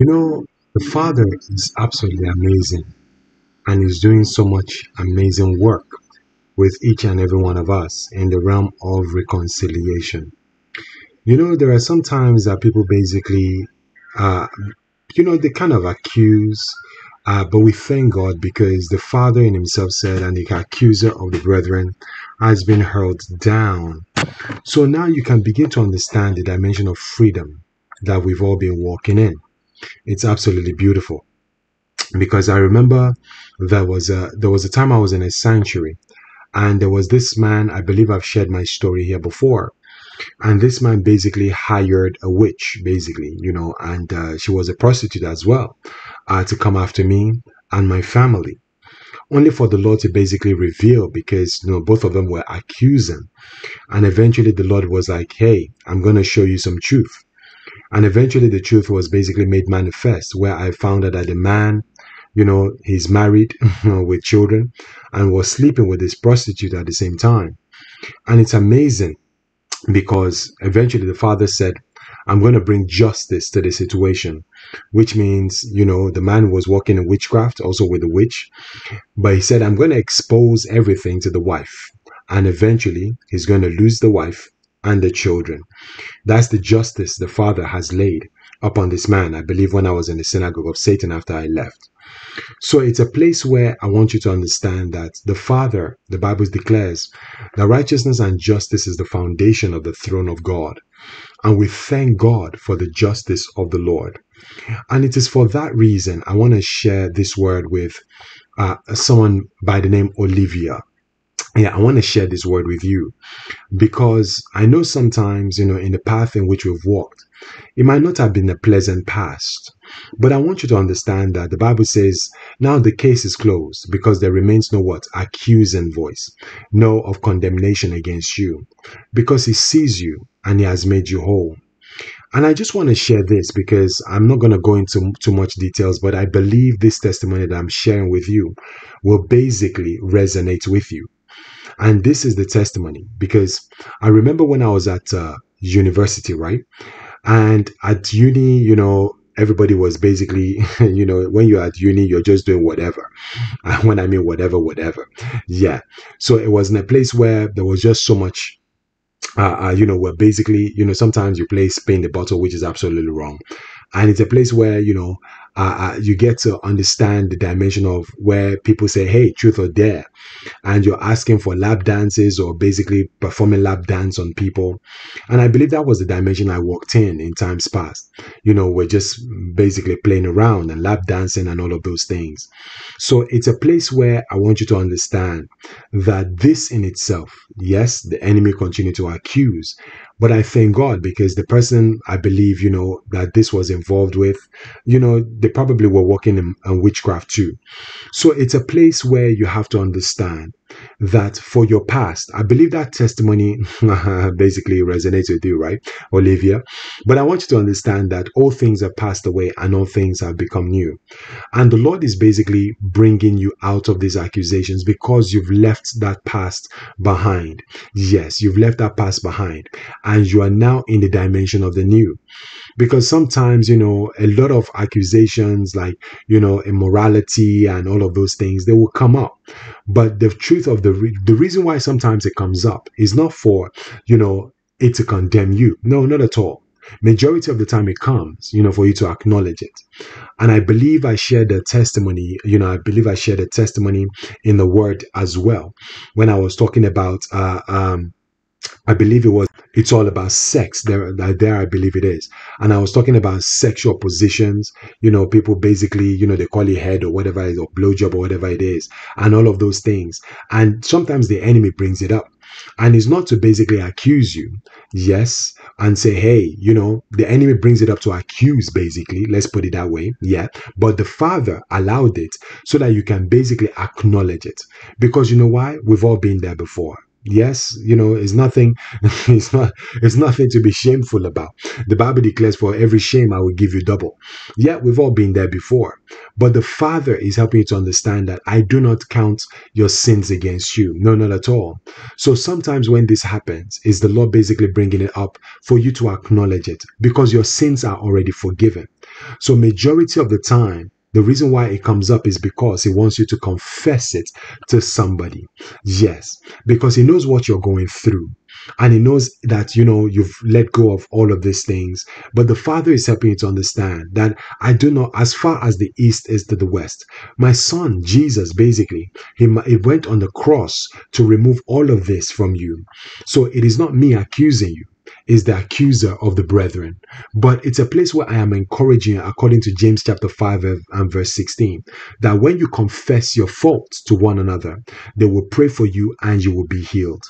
You know, the Father is absolutely amazing and is doing so much amazing work with each and every one of us in the realm of reconciliation. You know, there are some times that people basically, uh, you know, they kind of accuse, uh, but we thank God because the Father in Himself said, and the accuser of the brethren has been hurled down. So now you can begin to understand the dimension of freedom that we've all been walking in. It's absolutely beautiful. Because I remember there was a there was a time I was in a sanctuary and there was this man I believe I've shared my story here before. And this man basically hired a witch basically you know and uh, she was a prostitute as well uh, to come after me and my family. Only for the Lord to basically reveal because you know both of them were accusing. And eventually the Lord was like hey I'm going to show you some truth and eventually the truth was basically made manifest where I found out that the man, you know, he's married with children and was sleeping with this prostitute at the same time. And it's amazing because eventually the father said, I'm going to bring justice to the situation, which means, you know, the man was working in witchcraft, also with the witch. But he said, I'm going to expose everything to the wife. And eventually he's going to lose the wife and the children. That's the justice the Father has laid upon this man, I believe, when I was in the synagogue of Satan after I left. So it's a place where I want you to understand that the Father, the Bible declares, that righteousness and justice is the foundation of the throne of God. And we thank God for the justice of the Lord. And it is for that reason I want to share this word with uh, someone by the name Olivia yeah, I want to share this word with you because I know sometimes, you know, in the path in which we've walked, it might not have been a pleasant past. But I want you to understand that the Bible says, now the case is closed because there remains no what? Accusing voice, no of condemnation against you because he sees you and he has made you whole. And I just want to share this because I'm not going to go into too much details, but I believe this testimony that I'm sharing with you will basically resonate with you. And this is the testimony because I remember when I was at uh, university, right? And at uni, you know, everybody was basically, you know, when you're at uni, you're just doing whatever. And when I mean whatever, whatever. Yeah. So it was in a place where there was just so much uh, uh, you know, where basically, you know, sometimes you play spin the bottle, which is absolutely wrong. And it's a place where, you know, uh, uh, you get to understand the dimension of where people say, hey, truth or dare. And you're asking for lap dances or basically performing lap dance on people. And I believe that was the dimension I walked in in times past. You know, we're just basically playing around and lap dancing and all of those things. So it's a place where I want you to understand that this in itself, yes, the enemy continue to accuse, but I thank God because the person I believe, you know, that this was involved with, you know, they probably were working in, in witchcraft too. So it's a place where you have to understand that for your past, I believe that testimony basically resonates with you, right, Olivia? But I want you to understand that all things have passed away and all things have become new. And the Lord is basically bringing you out of these accusations because you've left that past behind. Yes, you've left that past behind and you are now in the dimension of the new because sometimes you know a lot of accusations like you know immorality and all of those things they will come up but the truth of the re- the reason why sometimes it comes up is not for you know it to condemn you. No not at all. Majority of the time it comes you know for you to acknowledge it. And i believe i shared a testimony you know i believe i shared a testimony in the word as well. When i was talking about uh, um, I believe it was it's all about sex. There, there, I believe it is. And I was talking about sexual positions. You know, people basically, you know, they call it head or whatever it is, or blowjob or whatever it is, and all of those things. And sometimes the enemy brings it up, and it's not to basically accuse you, yes, and say, hey, you know, the enemy brings it up to accuse, basically. Let's put it that way, yeah. But the Father allowed it so that you can basically acknowledge it, because you know why? We've all been there before Yes, you know, it's nothing, it's not, it's nothing to be shameful about. The Bible declares, for every shame I will give you double. Yeah, we've all been there before. But the Father is helping you to understand that I do not count your sins against you. No, not at all. So sometimes when this happens, is the Lord basically bringing it up for you to acknowledge it because your sins are already forgiven. So majority of the time, the reason why it comes up is because he wants you to confess it to somebody. Yes, because he knows what you're going through. And he knows that, you know, you've let go of all of these things. But the Father is helping you to understand that I do not, as far as the East is to the West, my son, Jesus, basically, he, he went on the cross to remove all of this from you. So it is not me accusing you is the accuser of the brethren. But it's a place where I am encouraging, according to James chapter 5 and verse 16, that when you confess your faults to one another, they will pray for you and you will be healed.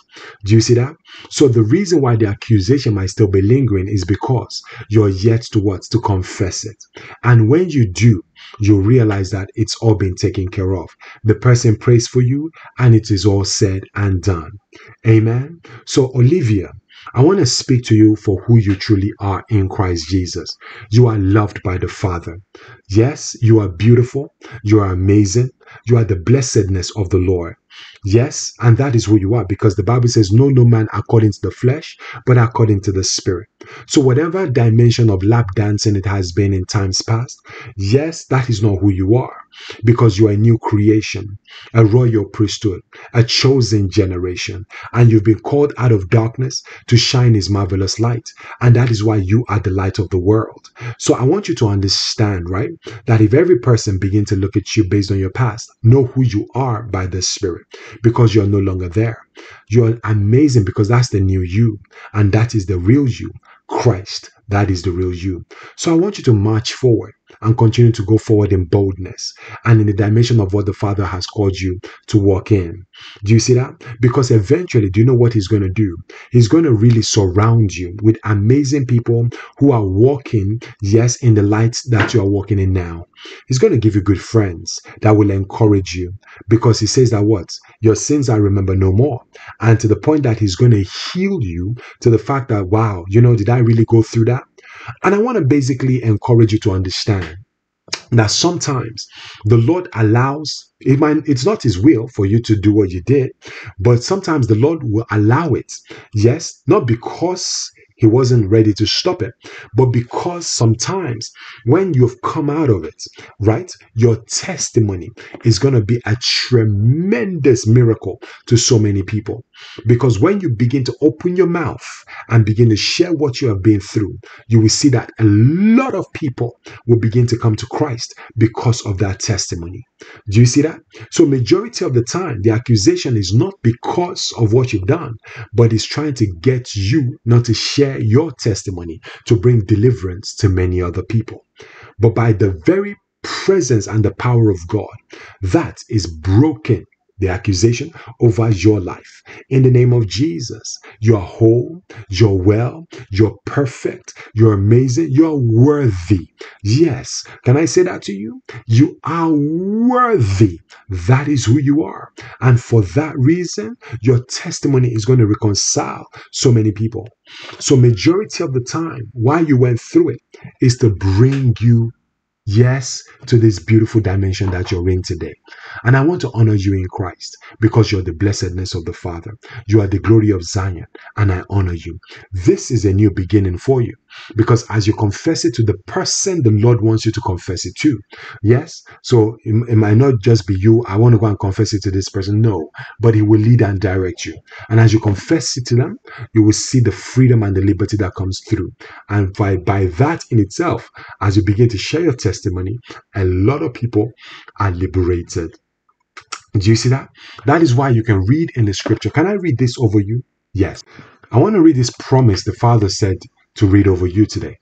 Do you see that? So the reason why the accusation might still be lingering is because you're yet to what? To confess it. And when you do, you realize that it's all been taken care of. The person prays for you and it is all said and done. Amen. So Olivia, I want to speak to you for who you truly are in Christ Jesus. You are loved by the Father. Yes, you are beautiful. You are amazing. You are the blessedness of the Lord. Yes, and that is who you are because the Bible says, No, no man according to the flesh, but according to the Spirit. So, whatever dimension of lap dancing it has been in times past, yes, that is not who you are because you are a new creation, a royal priesthood, a chosen generation, and you've been called out of darkness to shine his marvelous light. And that is why you are the light of the world. So, I want you to understand, right, that if every person begin to look at you based on your past, know who you are by the Spirit because you're no longer there. You're amazing because that's the new you, and that is the real you. Christ, that is the real you. So I want you to march forward and continue to go forward in boldness and in the dimension of what the Father has called you to walk in. Do you see that? Because eventually, do you know what He's going to do? He's going to really surround you with amazing people who are walking, yes, in the light that you are walking in now. He's going to give you good friends that will encourage you because He says that what? Your sins I remember no more. And to the point that He's going to heal you to the fact that, wow, you know, did I really go through that? And I want to basically encourage you to understand that sometimes the Lord allows it might it's not his will for you to do what you did, but sometimes the Lord will allow it. Yes, not because he wasn't ready to stop it. But because sometimes when you've come out of it, right, your testimony is going to be a tremendous miracle to so many people. Because when you begin to open your mouth and begin to share what you have been through, you will see that a lot of people will begin to come to Christ because of that testimony. Do you see that? So, majority of the time, the accusation is not because of what you've done, but it's trying to get you not to share your testimony to bring deliverance to many other people. But by the very presence and the power of God, that is broken the accusation over your life. In the name of Jesus, you're whole, you're well, you're perfect, you're amazing, you're worthy. Yes, can I say that to you? You are worthy. That is who you are. And for that reason, your testimony is going to reconcile so many people. So, majority of the time, why you went through it is to bring you yes to this beautiful dimension that you're in today. And I want to honor you in Christ because you're the blessedness of the Father. You are the glory of Zion, and I honor you. This is a new beginning for you because as you confess it to the person the Lord wants you to confess it to, yes, so it, it might not just be you, I want to go and confess it to this person. No, but He will lead and direct you. And as you confess it to them, you will see the freedom and the liberty that comes through. And by, by that in itself, as you begin to share your testimony, a lot of people are liberated. Do you see that? That is why you can read in the scripture. Can I read this over you? Yes. I want to read this promise the Father said to read over you today.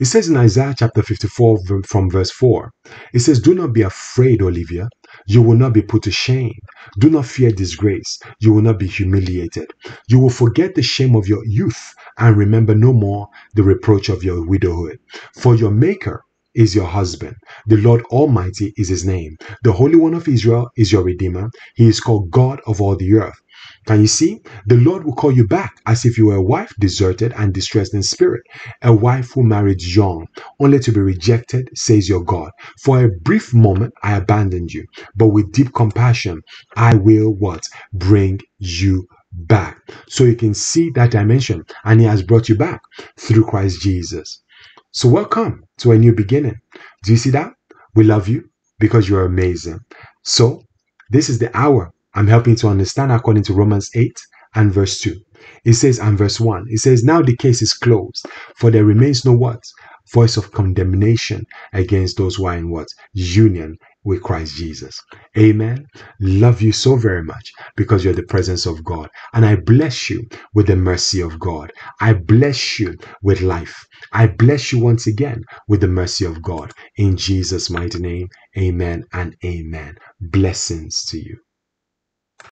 It says in Isaiah chapter 54 from verse 4, it says, Do not be afraid, Olivia. You will not be put to shame. Do not fear disgrace. You will not be humiliated. You will forget the shame of your youth and remember no more the reproach of your widowhood. For your Maker is your husband. The Lord Almighty is his name. The Holy One of Israel is your Redeemer. He is called God of all the earth. Can you see? The Lord will call you back as if you were a wife deserted and distressed in spirit, a wife who married young, only to be rejected, says your God. For a brief moment I abandoned you, but with deep compassion I will what? Bring you back. So you can see that dimension, and He has brought you back through Christ Jesus. So welcome to a new beginning. Do you see that? We love you because you are amazing. So this is the hour I'm helping to understand according to Romans 8 and verse 2. It says, and verse 1, it says, Now the case is closed, for there remains no what? Voice of condemnation against those who are in what? Union with Christ Jesus. Amen. Love you so very much because you're the presence of God. And I bless you with the mercy of God. I bless you with life. I bless you once again with the mercy of God. In Jesus' mighty name, amen and amen. Blessings to you.